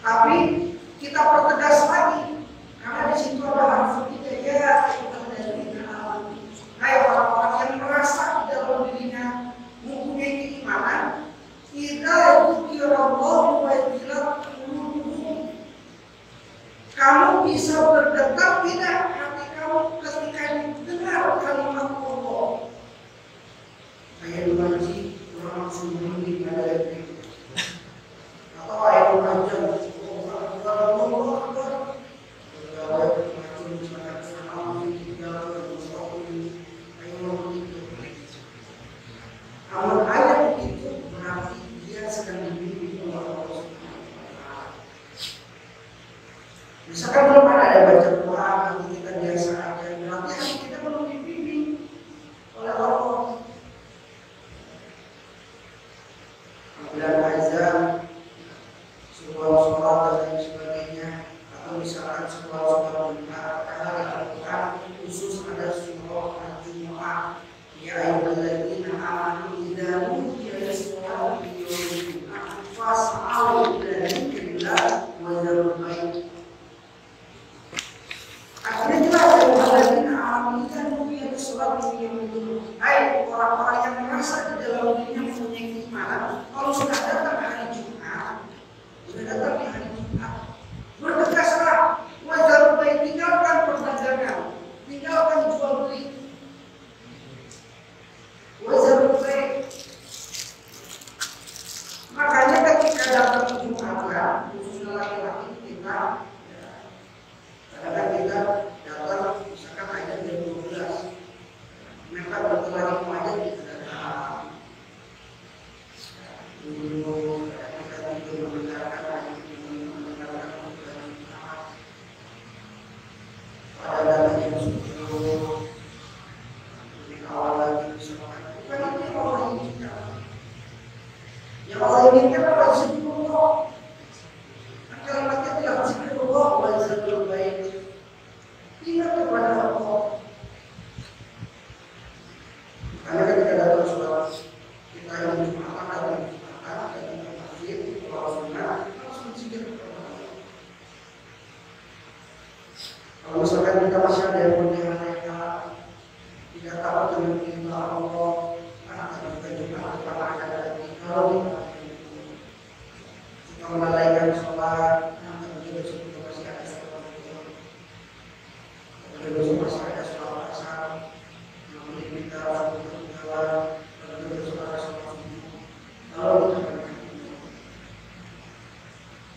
Tapi kita pertegas lagi karena di situ ada harus kita ya kita dari dalam. Nah, orang-orang yang merasa di dalam dirinya mempunyai keimanan, kita Allah wajilat Kamu bisa berdekat tidak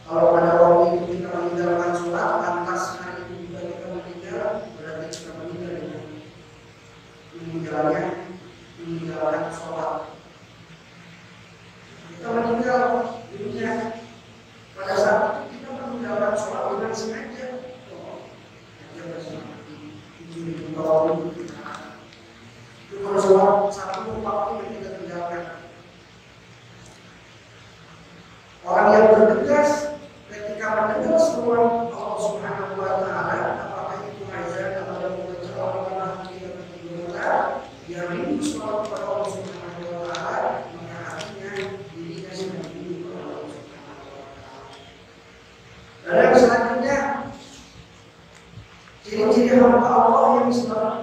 kalau ada lalu selanjutnya, ciri-ciri hamba Allah yang sebenarnya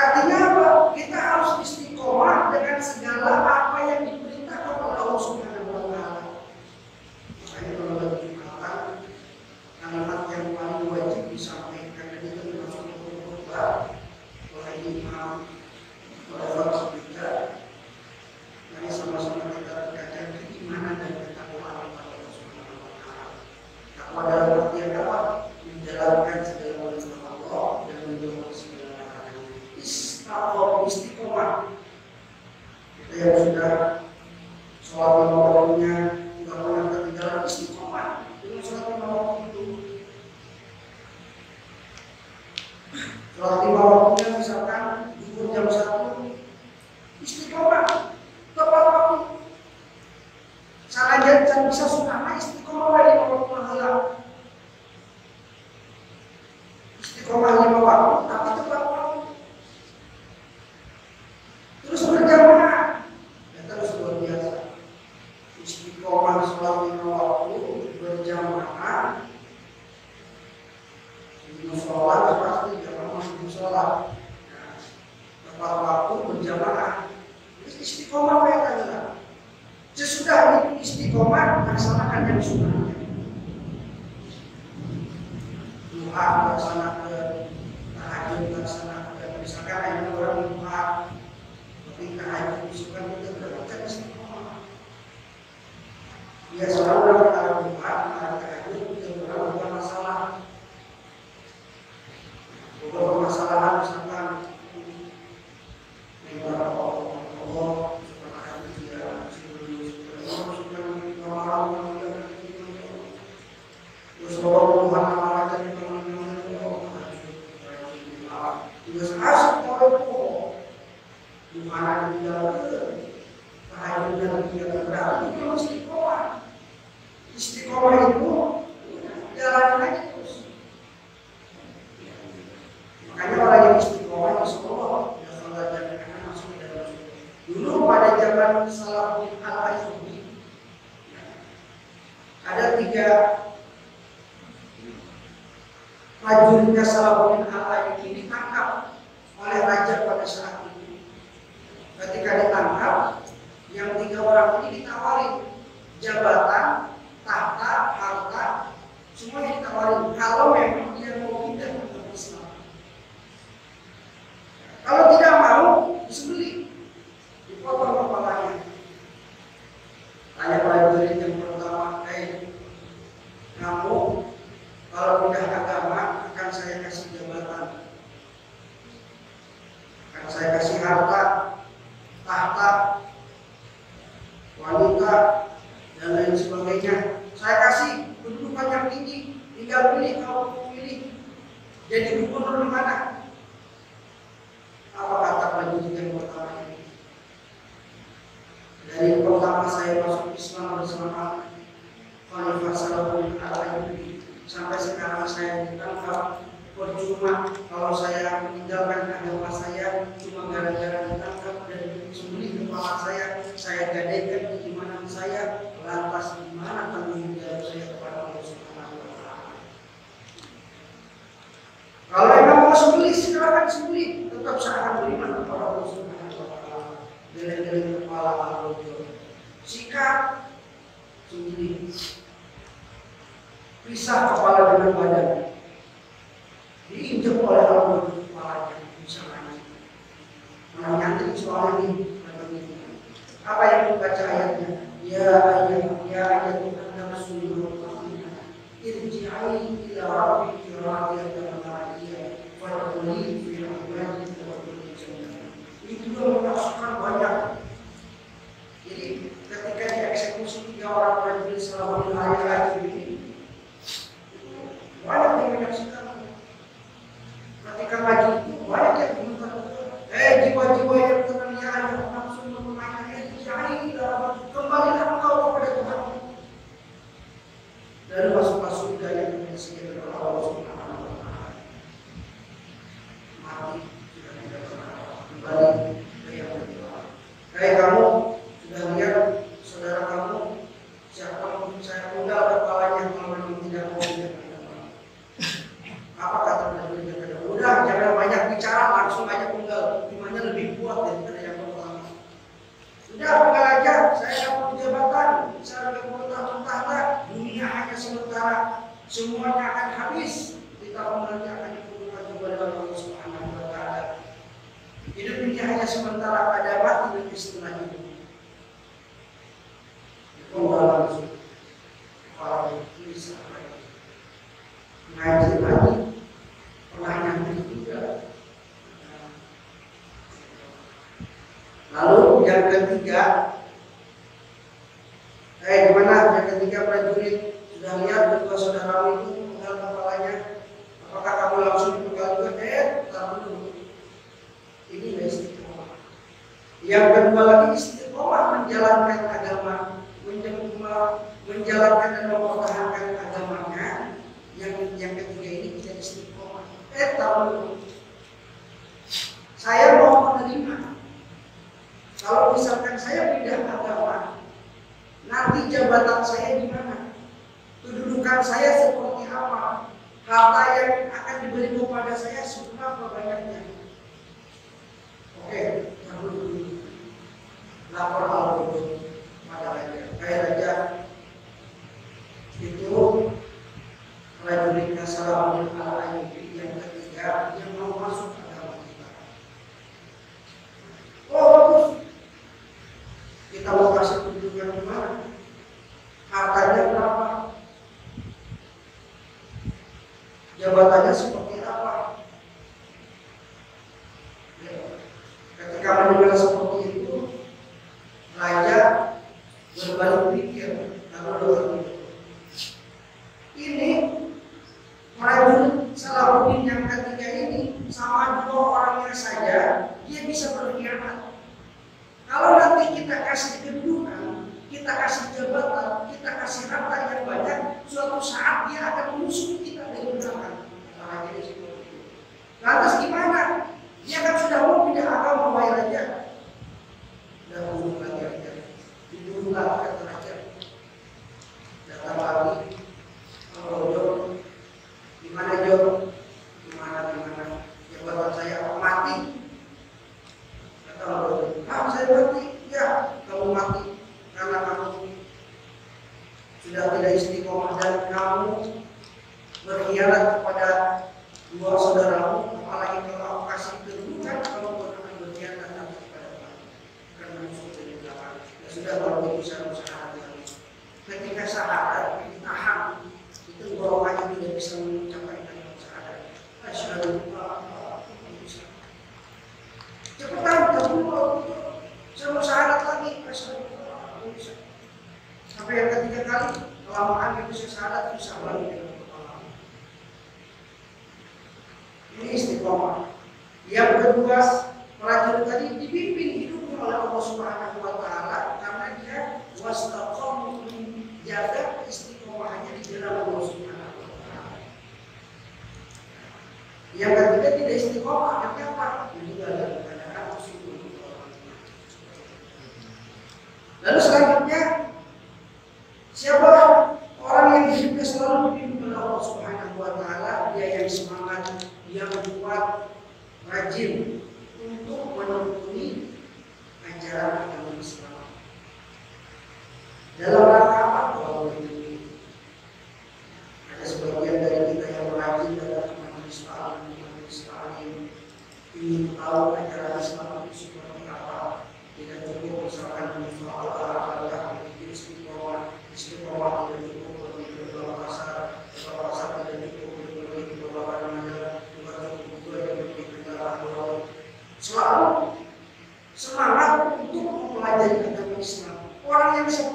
Artinya apa? Kita harus istiqomah dengan segala Los dalam salam al ada tiga. Rajulnya salamun lawan lojo sikap sendiri. Pisah kepala dengan badan. Diinjak oleh rambut kepala dan bisa mati menanyakan soal ini tentang ini. Apa yang membaca ayatnya? Ya ayat ya ayat anda masyhur irji'i ila rabbiki radiyatan mardiyah wa qulil fil ibadati wa qulil jannah. Itu yang mengatakan banyak jadi ketika dieksekusi tiga orang rajin selama lima hari lagi ini, banyak yang menyaksikan. Ketika maju sementara pada waktu itu setelah itu. perbuatannya seperti apa. Ya, ketika mendengar seperti Pai bertugas rajin tadi dipimpin hidupnya oleh Allah Subhanahu wa taala karena dia wastaqam menjaga istiqomahnya di jalan Allah Subhanahu wa taala. Yang ketiga tidak istiqomah artinya apa? Meninggal dalam keadaan Lalu selanjutnya tahu ajaran Islam apa tidak cukup misalkan hanya Allah Allah itu cukup untuk berdoa kasar berdoa cukup untuk cukup untuk selalu semangat untuk mempelajari agama Islam. Orang yang bisa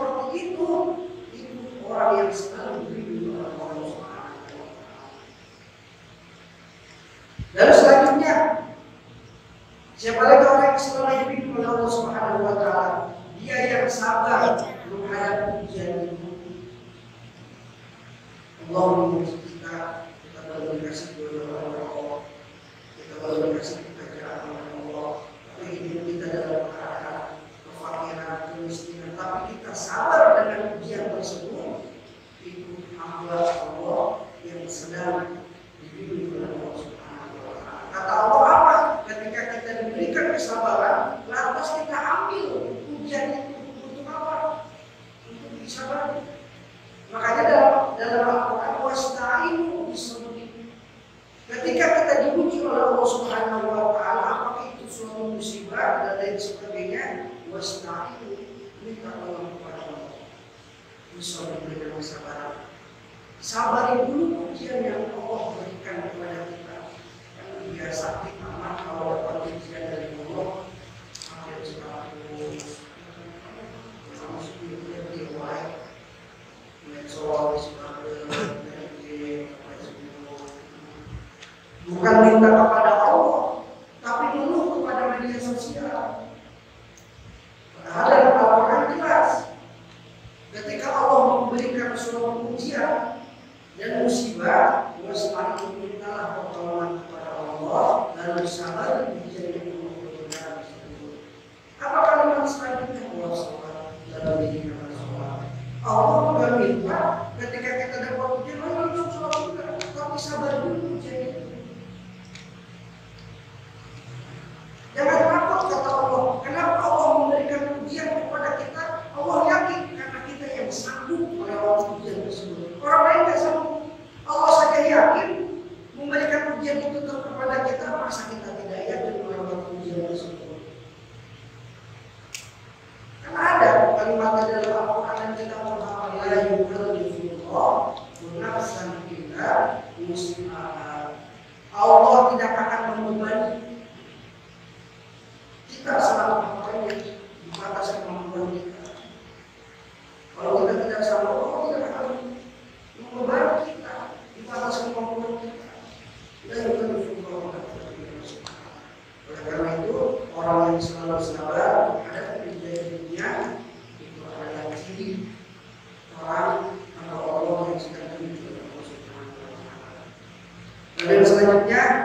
Siapa lagi orang yang selama hidup oleh Allah Subhanahu wa taala? Dia yang sabar menghadapi ujian itu. Allahumma Oh, orang-orang yang selalu saudara ada itu adalah ciri orang atau Allah yang sedang. Lalu selanjutnya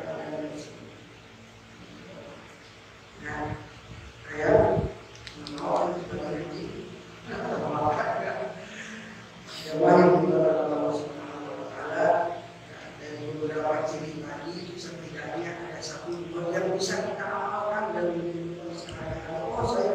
José